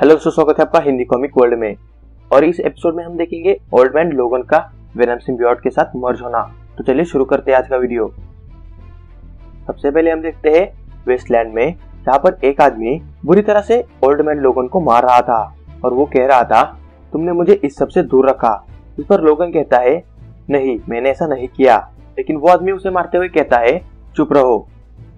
Hello दोस्तों, स्वागत है आपका हिंदी कॉमिक वर्ल्ड में। और इस एपिसोड में हम देखेंगे ओल्ड मैन लोगन का वेनम सिम्बियोट के साथ मर्ज होना। तो चलिए शुरू करते हैं आज का वीडियो सबसे पहले हम देखते हैं वेस्टलैंड में, जहाँ पर एक आदमी बुरी तरह से ओल्ड मैन लोगन को मार रहा था। और वो कह रहा था, तुमने मुझे इस सबसे दूर रखा। इस पर लोगन कहता है, नहीं, मैंने ऐसा नहीं किया। लेकिन वो आदमी उसे मारते हुए कहता है, चुप रहो।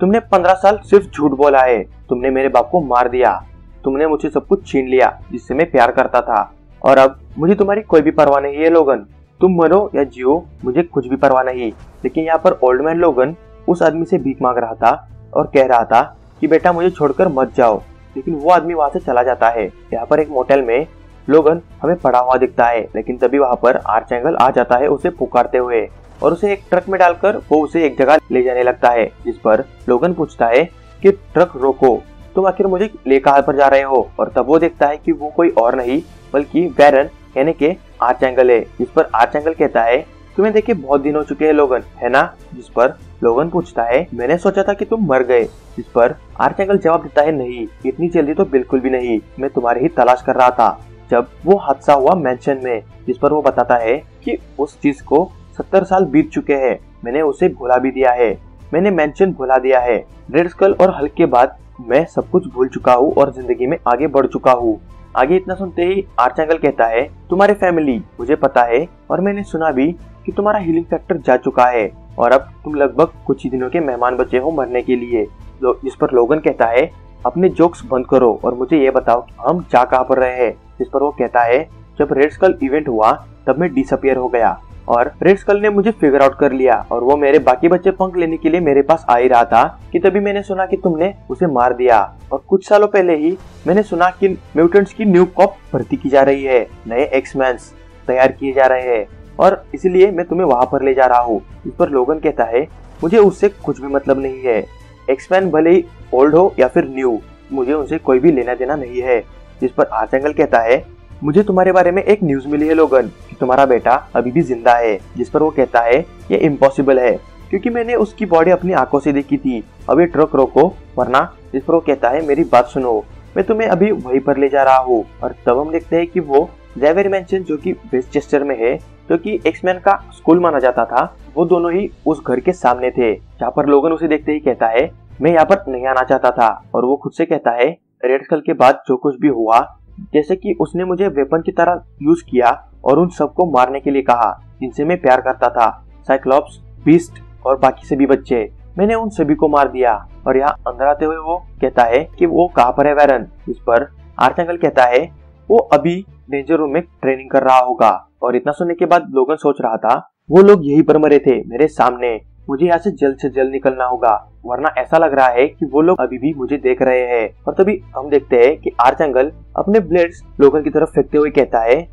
तुमने पंद्रह साल सिर्फ़ झूठ बोला है। तुमने मेरे बाप को मार दिया। तुमने मुझे सब कुछ छीन लिया, जिससे मैं प्यार करता था। और अब मुझे तुम्हारी कोई भी परवाह नहीं है, लोगन। तुम मरो या जियो, मुझे कुछ भी परवाह नहीं। लेकिन यहाँ पर ओल्ड मैन लोगन उस आदमी से भीख मांग रहा था और कह रहा था कि, बेटा, मुझे छोड़कर मत जाओ। लेकिन वो आदमी वहाँ से चला जाता है। यहाँ पर एक मोटेल में लोगन हमें पड़ा हुआ दिखता है, लेकिन तभी वहाँ पर आर्च एंगल आ जाता है उसे पुकारते हुए। और उसे एक ट्रक में डालकर वो उसे एक जगह ले जाने लगता है, जिस पर लोगन पूछता है कि ट्रक रोको। तुम आखिर मुझे ले कहा पर जा रहे हो? और तब वो देखता है कि वो कोई और नहीं, बल्कि बैरन यानी के आर्च एंगल है, जिस पर आर्च एंगल कहता है, तुम्हें देखे बहुत दिन हो चुके हैं लोगन, है ना? जिस पर लोगन पूछता है, मैंने सोचा था कि तुम मर गए, जिस पर आर्च एंगल जवाब देता है, नहीं, इतनी जल्दी तो बिल्कुल भी नहीं, मैं तुम्हारी ही तलाश कर रहा था। जब वो हादसा हुआ मेंशन में, जिस पर वो बताता है कि उस चीज़ को सत्तर साल बीत चुके हैं, मैंने उसे भुला भी दिया है, मैंने मेंशन भुला दिया है। रेड स्कल और हल्क के बाद मैं सब कुछ भूल चुका हूँ और ज़िंदगी में आगे बढ़ चुका हूँ। आगे इतना सुनते ही आर्चेंगल कहता है, तुम्हारे फैमिली मुझे पता है और मैंने सुना भी कि तुम्हारा हीलिंग फैक्टर जा चुका है और अब तुम लगभग कुछ ही दिनों के मेहमान बचे हो मरने के लिए। जिस पर लोगन कहता है, अपने जोक्स बंद करो और मुझे ये बताओ कि हम जा कहाँ पर रहे हैं? जिस पर वो कहता है, जब रेड स्कल इवेंट हुआ, तब मैं डिसअपियर हो गया। और रेड स्कल ने मुझे फिगर आउट कर लिया और वो मेरे बाकी बच्चे पंख लेने के लिए मेरे पास आ ही रहा था कि तभी मैंने सुना कि तुमने उसे मार दिया और कुछ सालों पहले ही मैंने सुना कि म्यूटेंट्स की न्यू कॉप भर्ती की जा रही है, नए एक्समैन्स तैयार किए जा रहे हैं और इसलिए मैं तुम्हें वहाँ पर ले जा रहा हूँ। इस पर लोगन कहता है, मुझे उससे कुछ भी मतलब नहीं है। एक्समैन भले ही ओल्ड हो या फिर न्यू मुझे उनसे कोई भी लेना देना नहीं है। जिस पर आर्चेंगल कहता है, मुझे तुम्हारे बारे में एक न्यूज़ मिली है लोगन। तुम्हारा बेटा अभी भी ज़िंदा है, जिस पर वो कहता है ये इम्पॉसिबल है। क्योंकि मैंने उसकी बॉडी अपनी आँखों से देखी थी। अभी ट्रक रोको, वरना जिस पर वो कहता है, मेरी बात सुनो, मैं तुम्हें अभी वहीं पर ले जा रहा हूँ। और तब हम देखते हैं कि वो जेवेर मैंशन जो कि वेस्टचेस्टर में है, जो कि एक्समैन का स्कूल माना जाता था, वो दोनों ही उस घर के सामने थे, जहाँ पर लोगन उसे देखते ही कहता है, मैं यहाँ पर नहीं आना चाहता था। और वो खुद से कहता है, रेड स्कल के बाद जो कुछ भी हुआ जैसे कि उसने मुझे वेपन की तरह यूज़ किया और उन सबको मारने के लिए कहा, जिनसे मैं प्यार करता था। साइक्लोप्स बीस्ट और बाकी सभी बच्चे। मैंने उन सभी को मार दिया। और यहाँ अंदर आते हुए वो कहता है कि वो कहाँ पर है वैरन? इस पर आर्चंगल कहता है, वो अभी डेंजर रूम में ट्रेनिंग कर रहा होगा। और इतना सुनने के बाद लोगन सोच रहा था, वो लोग यही पर मरे थे, मेरे सामने। मुझे यहाँ से जल्द से जल्द निकलना होगा। वरना ऐसा लग रहा है कि वो लोग अभी भी मुझे देख रहे हैं। और तभी हम देखते हैं कि आर्चंगल अपने ब्लेड्स लोगन की तरफ़ फेंकते हुए कहता है,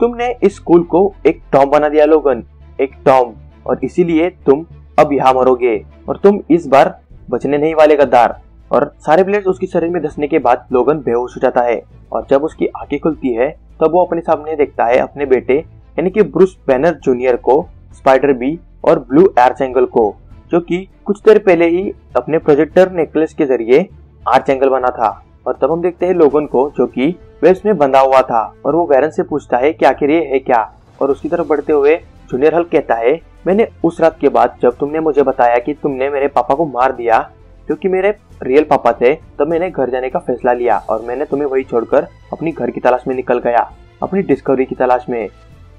तुमने इस स्कूल को एक टॉम बना दिया लोगन, एक टॉम। और इसीलिए तुम अब यहाँ मरोगे। और तुम इस बार बचने नहीं वाले गद्दार। और सारे ब्लेड्स उसके शरीर में धसने के बाद लोगन बेहोश हो जाता है। और जब उसकी आँखें खुलती है, तब वो अपने सामने देखता है अपने बेटे, यानी कि ब्रूस बैनर जूनियर को, स्पाइडर बी और ब्लू आर्च एंगल को, जो कि कुछ देर पहले ही अपने प्रोजेक्टर नेकलेस के ज़रिए आर्च एंगल बना था। और तब हम देखते हैं लोगन को, जो कि वेस्ट में बंधा हुआ था और वो वैरन से पूछता है कि आखिर ये है क्या? और उसकी तरफ़ बढ़ते हुए जूनियर हल कहता है, मैंने उस रात के बाद जब तुमने मुझे बताया कि तुमने मेरे पापा को मार दिया क्योंकि मेरे रियल पापा थे, तब मैंने घर जाने का फैसला लिया और मैंने तुम्हें वही छोड़कर अपनी घर की तलाश में निकल गया, अपनी डिस्कवरी की तलाश में।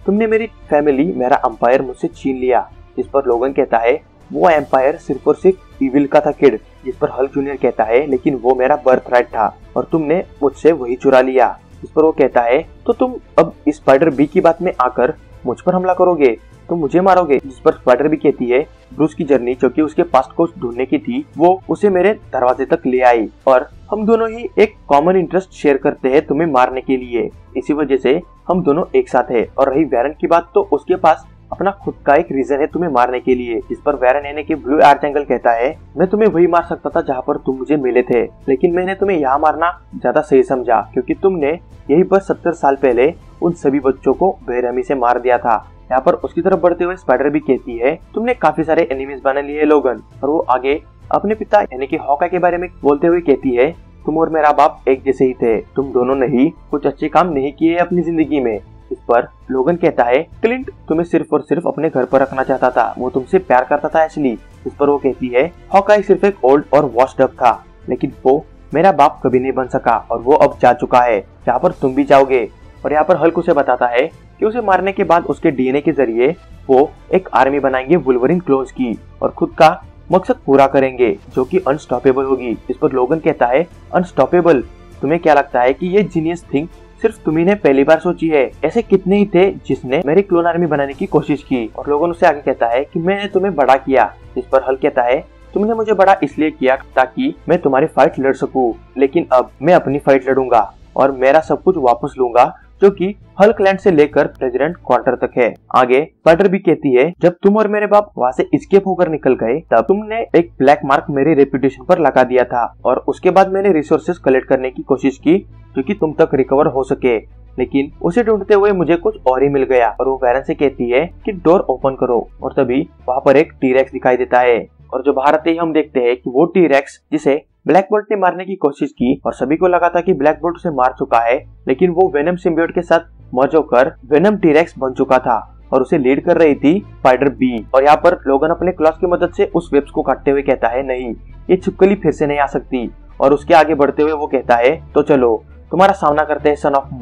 तुमने मेरी फैमिली मेरा अंपायर मुझसे छीन लिया जिस पर लोगन कहता है, वो एम्पायर सिर्फ़ और सिर्फ़ इविल का था किड, जिस पर हल जूनियर कहता है, लेकिन वो मेरा बर्थ राइट था, और तुमने मुझसे वही चुरा लिया। इस पर वो कहता है तो तुम अब स्पाइडर बी की बात में आकर मुझ पर हमला करोगे? तुम मुझे मारोगे? जिस पर स्पाइडर भी कहती है, ब्रूस की जर्नी जो कि उसके पास्ट को ढूँढने की थी, वो उसे मेरे दरवाजे तक ले आई, और हम दोनों ही एक कॉमन इंटरेस्ट शेयर करते हैं तुम्हें मारने के लिए। इसी वजह से हम दोनों एक साथ है, और रही वैरन की बात तो उसके पास अपना खुद का एक रीजन है तुम्हें मारने के लिए। जिस पर वैरन एने के ब्लू आर्ट एंगल कहता है, मैं तुम्हें वही मार सकता था जहाँ पर तुम मुझे मिले थे, लेकिन मैंने तुम्हें यहाँ मारना ज़्यादा सही समझा, क्योंकि तुमने यही बस सत्तर साल पहले उन सभी बच्चों को बेरहमी से मार दिया था। यहाँ पर उसकी तरफ़ बढ़ते हुए स्पाइडर भी कहती है, तुमने काफ़ी सारे एनिमीज बना लिए, लोगन। और वो आगे अपने पिता यानी कि हॉका के बारे में बोलते हुए कहती है, तुम और मेरा बाप एक जैसे ही थे। तुम दोनों ने ही कुछ अच्छे काम नहीं किए अपनी ज़िंदगी में। इस पर लोगन कहता है, क्लिंट तुम्हें सिर्फ़ और सिर्फ़ अपने घर पर रखना चाहता था। वो तुमसे प्यार करता था इसलिए इस पर वो कहती है, हॉकाई सिर्फ़ एक ओल्ड और वॉस्ड अप था, लेकिन वो मेरा बाप कभी नहीं बन सका और वो अब जा चुका है। यहाँ पर तुम भी जाओगे। और यहाँ पर हल्क उसे बताता है कि उसे मारने के बाद उसके डीएनए के ज़रिए वो एक आर्मी बनाएँगे वुलवरिन क्लोज की और खुद का मकसद पूरा करेंगे, जो कि अनस्टॉपेबल होगी। इस पर लोगन कहता है, अनस्टॉपेबल? तुम्हें क्या लगता है कि ये जीनियस थिंग सिर्फ़ तुम्हें ने पहली बार सोची है। ऐसे कितने ही थे जिसने मेरी क्लोन आर्मी बनाने की कोशिश की और लोगों ने उसे आगे कहता है कि मैंने तुम्हें बड़ा किया इस पर हल कहता है, तुमने मुझे बड़ा इसलिए किया ताकि मैं तुम्हारी फाइट लड़ सकूँ। लेकिन अब मैं अपनी फाइट लड़ूँगा और मेरा सब कुछ वापस लूँगा जो कि हल्क लैंड से लेकर प्रेसिडेंट क्वार्टर तक है। आगे बटर भी कहती है, जब तुम और मेरे बाप वहाँ से स्केप होकर निकल गए, तब तुमने एक ब्लैक मार्क मेरे रेपुटेशन पर लगा दिया था और उसके बाद मैंने रिसोर्सेज कलेक्ट करने की कोशिश की जो कि तुम तक रिकवर हो सके। लेकिन उसे ढूंढते हुए मुझे कुछ और ही मिल गया और वो वैरन से कहती है कि डोर ओपन करो और तभी वहाँ पर एक टीरेक्स दिखाई देता है। और जो भारत ही हम देखते हैं कि वो टीरेक्स जिसे ब्लैक बोल्ट ने मारने की कोशिश की और सभी को लगा था कि ब्लैक बोल्ट उसे मार चुका है, लेकिन वो वेनम सिम्बियोट के साथ मर्ज होकर वेनम टीरेक्स बन चुका था और उसे लीड कर रही थी स्पाइडर बी और यहाँ पर लोगन अपने क्लॉस की मदद से उस वेब्स को काटते हुए कहता है, नहीं, ये छुपकली फिर से नहीं आ सकती। और उसके आगे बढ़ते हुए वो कहता है तो चलो, तुम्हारा सामना करते हैं सन ऑफ़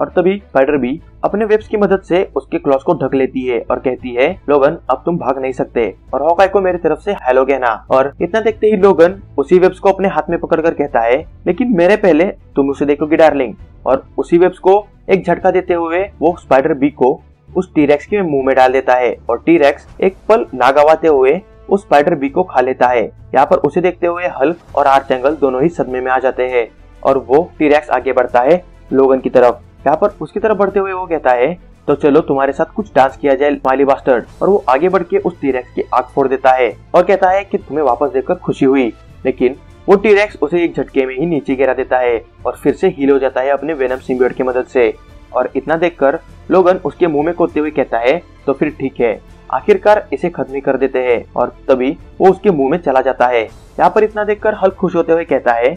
और तभी स्पाइडर भी अपने वेब्स की मदद से उसके क्लॉस को ढक लेती है और कहती है, लोगन, अब तुम भाग नहीं सकते। और हॉकाई को मेरी तरफ़ से हेलो कहना। और इतना देखते ही लोगन उसी वेब्स को अपने हाथ में पकड़कर कहता है, लेकिन मेरे पहले तुम उसे देखोगी डार्लिंग और उसी वेब्स को एक झटका देते हुए वो स्पाइडर बी को उस टीरेक्स के मुँह में डाल देता है और टीरेक्स एक पल ना गवाते हुए उस स्पाइडर बी को खा लेता है। यहाँ पर उसे देखते हुए हल्क और आर्च एंगल दोनों ही सदमे में आ जाते हैं और वो टीरेक्स आगे बढ़ता है लोगन की तरफ़। यहाँ पर उसकी तरफ़ बढ़ते हुए वो कहता है तो चलो तुम्हारे साथ कुछ डांस किया जाए माली बास्टर्ड और वो आगे बढ़ के उस टीरेक्स की आग फोड़ देता है और कहता है कि तुम्हें वापस देखकर खुशी हुई। लेकिन वो टीरेक्स उसे एक झटके में ही नीचे गिरा देता है और फिर से हील हो जाता है अपने वेनम सिम्बियोट की मदद से। और इतना देखकर लोगन उसके मुँह में कोते हुए कहता है तो फिर ठीक है। आखिरकार इसे खत्म कर देते हैं। और तभी वो उसके मुँह में चला जाता है। यहाँ पर इतना देखकर हल्क खुश होते हुए कहता है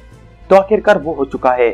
तो आखिरकार वो हो चुका है।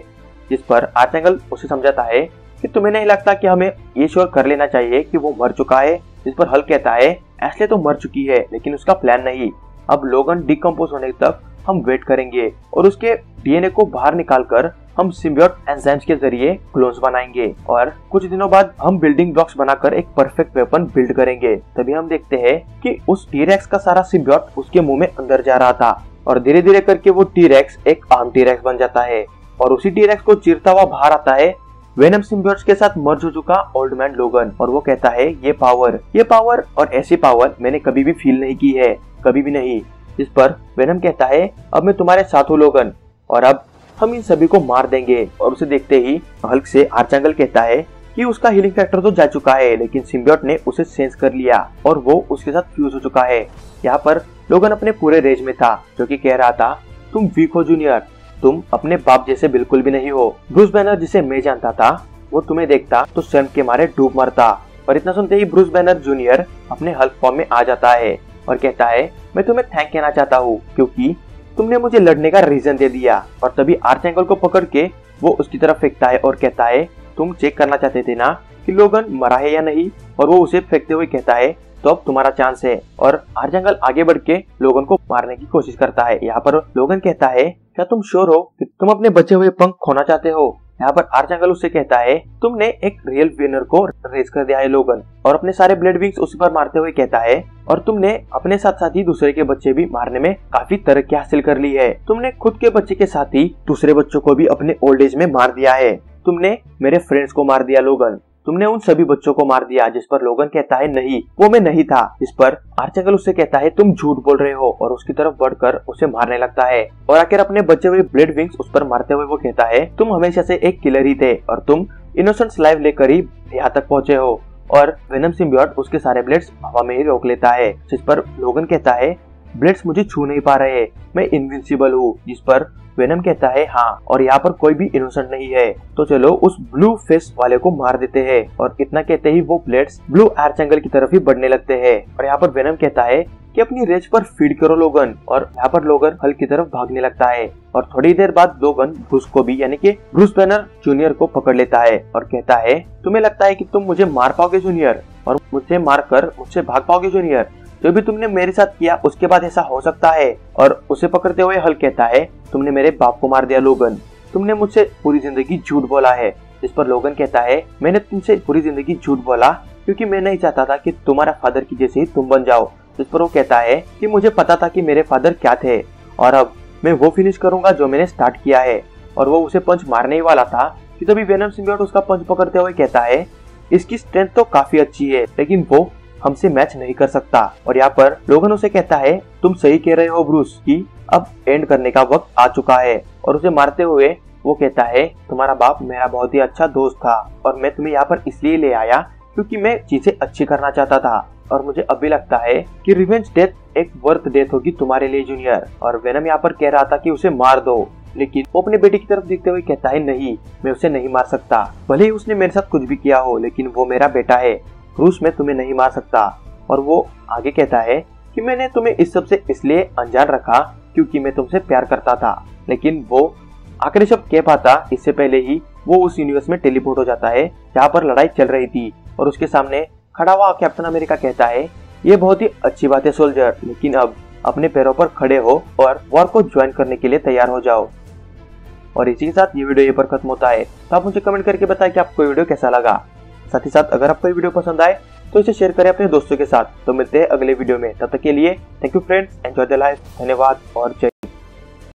जिस पर आर्चेंगल उसे समझाता है कि तुम्हें नहीं लगता कि हमें ये श्योर कर लेना चाहिए कि वो मर चुका है, जिस पर हल कहता है ऐसले तो मर चुकी है, लेकिन उसका प्लान नहीं। अब लोगन डिकम्पोज होने तक हम वेट करेंगे और उसके डीएनए को बाहर निकाल कर हम सिम्बियोट एंजाइम्स के ज़रिए क्लोन्स बनाएँगे और कुछ दिनों बाद हम बिल्डिंग ब्लॉक्स बनाकर एक परफेक्ट वेपन बिल्ड करेंगे। तभी हम देखते हैं कि उस टीरेक्स का सारा सिम्बियोट उसके मुँह में अंदर जा रहा था और धीरे धीरे करके वो टीरेक्स एक आर्म टीरेक्स बन जाता है। और उसी टीरेक्स को चीरता हुआ बाहर आता है। वेनम सिम्बियोट्स के साथ मर्ज हो चुका ओल्ड मैन लोगन और वो कहता है, ये पावर ये पावर और ऐसी पावर मैंने कभी भी फील नहीं की है, कभी भी नहीं। इस पर वेनम कहता है, अब मैं तुम्हारे साथ हूँ लोगन और अब हम इन सभी को मार देंगे। और उसे देखते ही हल्क से आर्चंगल कहता है कि उसका हीलिंग फैक्टर तो जा चुका है, लेकिन सिम्बियोट ने उसे सेंस कर लिया और वो उसके साथ फ्यूज हो चुका है। यहाँ पर लोगन अपने पूरे रेज में था, जो कि कह रहा था, तुम वीक हो जूनियर तुम अपने बाप जैसे बिल्कुल भी नहीं हो। ब्रूस बैनर जिसे मैं जानता था, वो तुम्हें देखता तो स्वयं के मारे डूब मरता। और इतना सुनते ही ब्रूस बैनर जूनियर अपने हल्क फॉर्म में आ जाता है और कहता है, मैं तुम्हें थैंक कहना चाहता हूँ, क्योंकि तुमने मुझे लड़ने का रीजन दे दिया। और तभी आर्च एंगल को पकड़ के वो उसकी तरफ़ फेंकता है और कहता है, तुम चेक करना चाहते थे ना कि लोगन मरा है या नहीं? और वो उसे फेंकते हुए कहता है तो अब तुम्हारा चांस है। और आर्जंगल आगे बढ़ के लोगन को मारने की कोशिश करता है। यहाँ पर लोगन कहता है, क्या तुम श्योर हो कि तुम अपने बचे हुए पंख खोना चाहते हो? यहाँ पर आर्चंगल उससे कहता है, तुमने एक रियल विनर को रेस कर दिया है लोगन। और अपने सारे ब्लड विंग्स उसी पर मारते हुए कहता है, और तुमने अपने साथ साथ ही दूसरे के बच्चे भी मारने में काफ़ी तरक्की हासिल कर ली है। तुमने खुद के बच्चे के साथ ही दूसरे बच्चों को भी अपने ओल्ड एज में मार दिया है। तुमने मेरे फ्रेंड्स को मार दिया लोगन। तुमने उन सभी बच्चों को मार दिया जिस पर लोगन कहता है नहीं, वो मैं नहीं था। इस पर आर्चंगल उससे कहता है, तुम झूठ बोल रहे हो। और उसकी तरफ़ बढ़कर उसे मारने लगता है। और आखिर अपने बचे हुए ब्लेड विंग्स उस पर मारते हुए वो कहता है, तुम हमेशा से एक किलर ही थे और तुम इनोसेंट लाइव लेकर ही यहाँ तक पहुँचे हो। और वेनम सिम्बियोट उसके सारे ब्लेड्स हवा में ही रोक लेता है, जिस पर लोगन कहता है ब्लेड्स मुझे छू नहीं पा रहे मैं इनविंसिबल हूँ, जिस पर वेनम कहता है हाँ और यहाँ पर कोई भी इनोसेंट नहीं है। तो चलो, उस ब्लू फेस वाले को मार देते हैं, और इतना कहते ही वो ब्लेड्स ब्लू आर्च एंगल की तरफ़ ही बढ़ने लगते हैं। और यहाँ पर वेनम कहता है कि कि अपनी रेंज पर फ़ीड करो लोगन, और यहाँ पर लोगन हल की तरफ़ भागने लगता है। और थोड़ी देर बाद लोगन ब्रूस को भी, यानी कि ब्रूस बैनर जूनियर को पकड़ लेता है, और कहता है, तुम्हें लगता है कि तुम मुझे मार पाओगे जूनियर और मुझसे मार कर मुझसे भाग पाओगे जूनियर जो भी तुमने मेरे साथ किया, उसके बाद ऐसा हो सकता है। और उसे पकड़ते हुए हल कहता है, तुमने मेरे बाप को मार दिया, लोगन। तुमने मुझसे पूरी ज़िंदगी झूठ बोला है। जिस पर लोगन कहता है, मैंने तुमसे पूरी ज़िंदगी झूठ बोला, क्योंकि मैं नहीं चाहता था कि तुम्हारा फादर की जैसे ही तुम बन जाओ। जिस पर वो कहता है कि, मुझे पता था कि मेरे फादर क्या थे, और अब मैं वो फिनिश करूँगा जो मैंने स्टार्ट किया है। और वो उसे पंच मारने ही वाला था, कि तभी वेनम सिम्बियोट उसका पंच पकड़ते हुए कहता है, इसकी स्ट्रेंथ तो काफ़ी अच्छी है, लेकिन वो हमसे मैच नहीं कर सकता। और यहाँ पर लोगन उसे कहता है, तुम सही कह रहे हो, ब्रूस, की अब एंड करने का वक्त आ चुका है। और उसे मारते हुए वो कहता है, तुम्हारा बाप मेरा बहुत ही अच्छा दोस्त था, और मैं तुम्हें यहाँ पर इसलिए ले आया क्योंकि मैं चीज़ें अच्छी करना चाहता था। और मुझे अभी लगता है कि रिवेंज डेथ एक वर्थ डेथ होगी तुम्हारे लिए जूनियर और वेनम यहाँ पर कह रहा था कि उसे मार दो। लेकिन वो अपने बेटे की तरफ़ देखते हुए कहता है, नहीं, मैं उसे नहीं मार सकता। भले ही उसने मेरे साथ कुछ भी किया हो, लेकिन वो मेरा बेटा है। रूस में तुम्हें नहीं मार सकता। और वो आगे कहता है कि मैंने तुम्हें इस सबसे इसलिए अनजान रखा क्योंकि मैं तुमसे प्यार करता था। लेकिन वो आखिरी शब्द कह पाता, इससे पहले ही वो उस यूनिवर्स में टेलीपोर्ट हो जाता है, जहाँ पर लड़ाई चल रही थी। और उसके सामने खड़ा हुआ कैप्टन अमेरिका कहता है, ये बहुत ही अच्छी बात है सोल्जर लेकिन अब अपने पैरों पर खड़े हो और वॉर को ज्वाइन करने के लिए तैयार हो जाओ। और इसी के साथ ये वीडियो ये पर खत्म होता है। तो आप मुझे कमेंट करके बताएँ कि आपको वीडियो कैसा लगा। साथ ही साथ अगर आपको ये वीडियो पसंद आए तो इसे शेयर करें अपने दोस्तों के साथ। तो मिलते हैं अगले वीडियो में। तब तक के लिए thank you friends enjoy the life धन्यवाद और जय